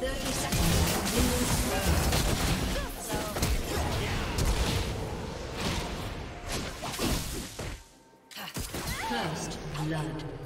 30 seconds. First blood.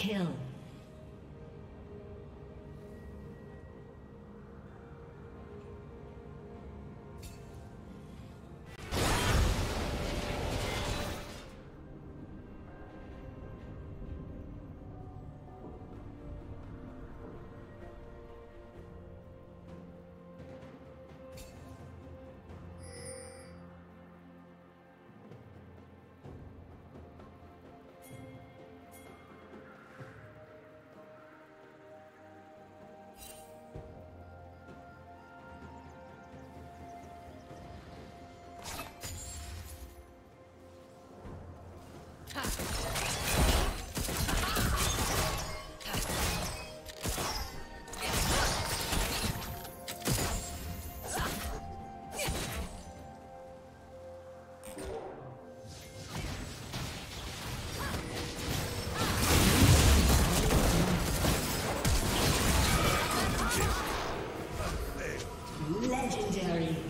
Team double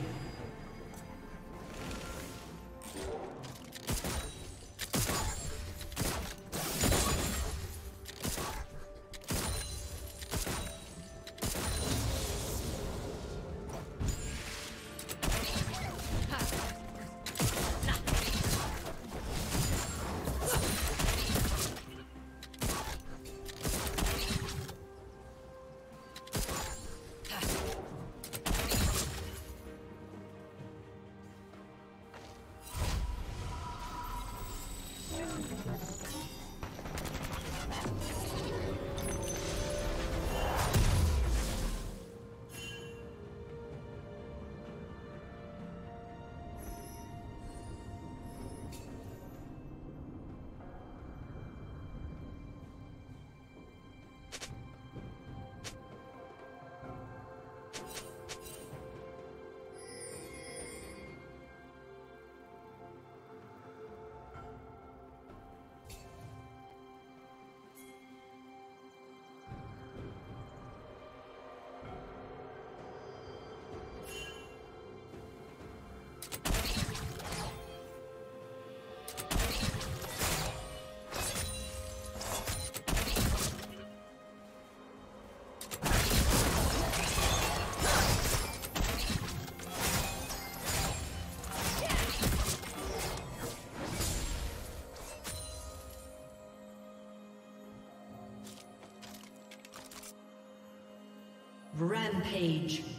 Rampage.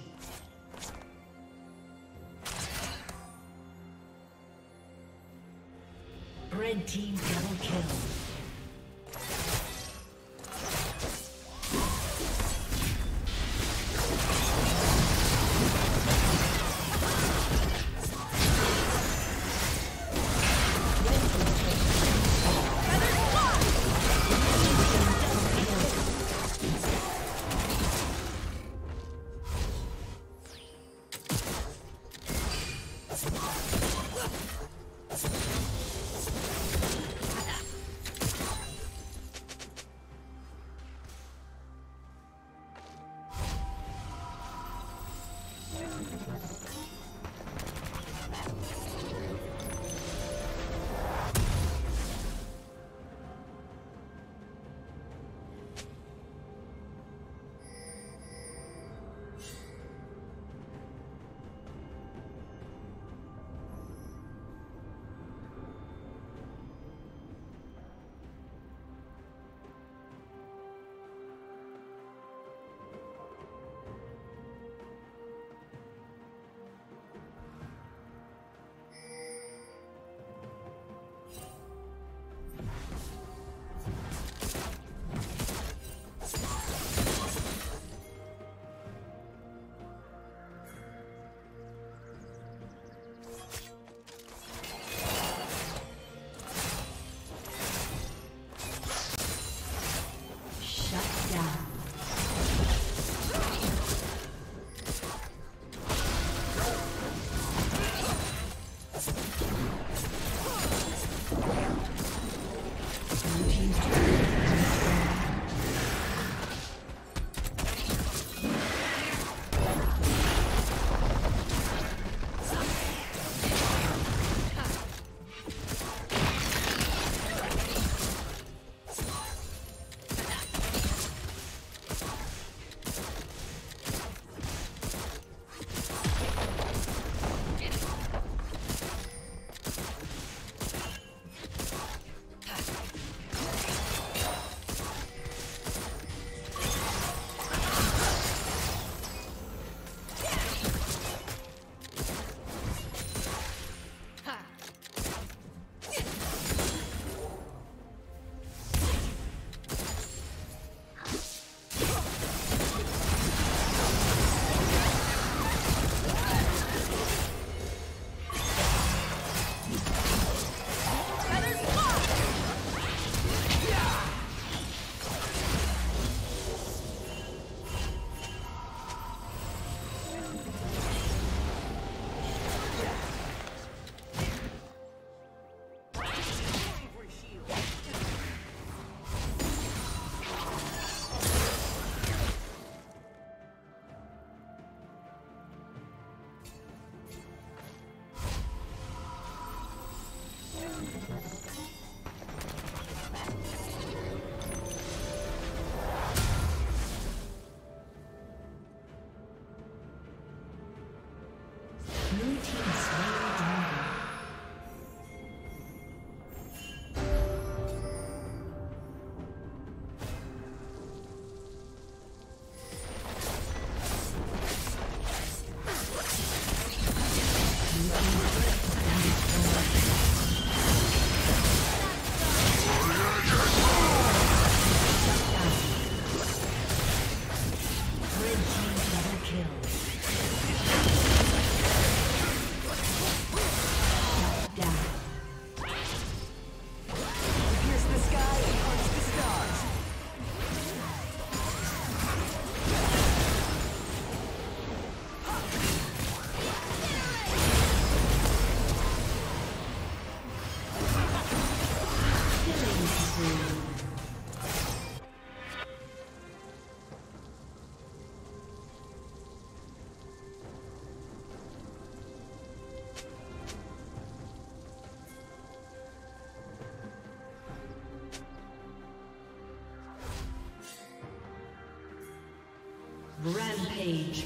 Rampage.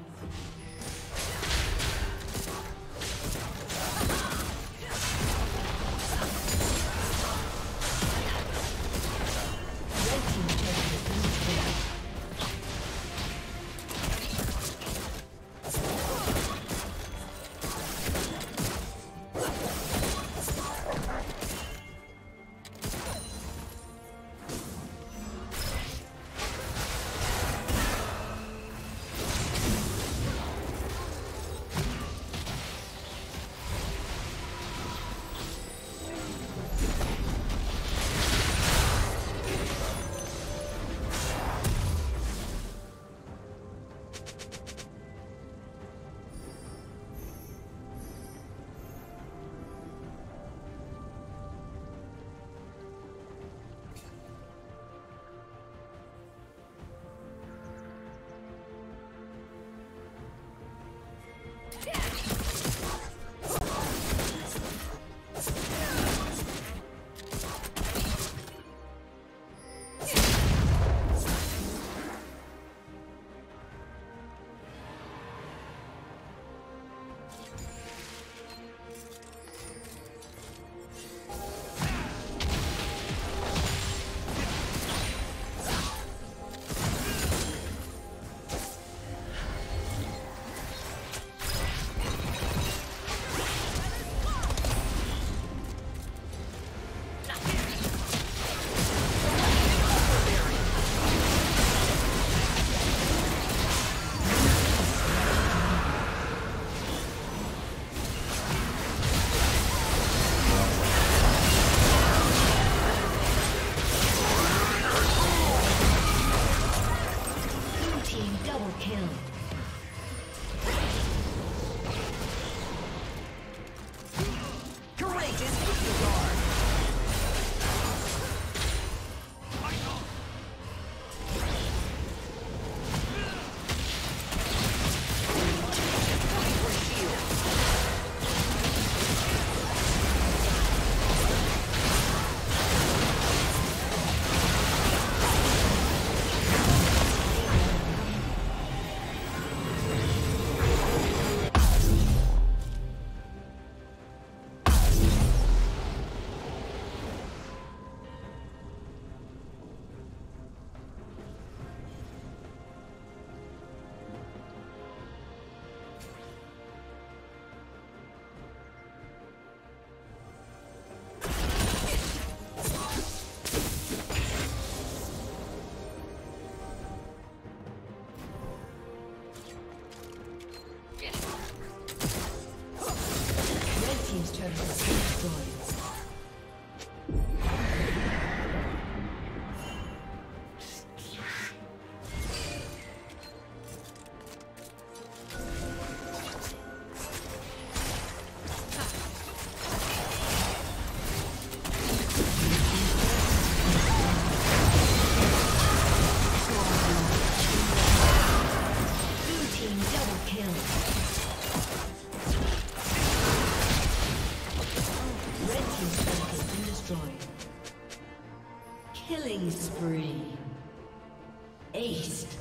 Ace.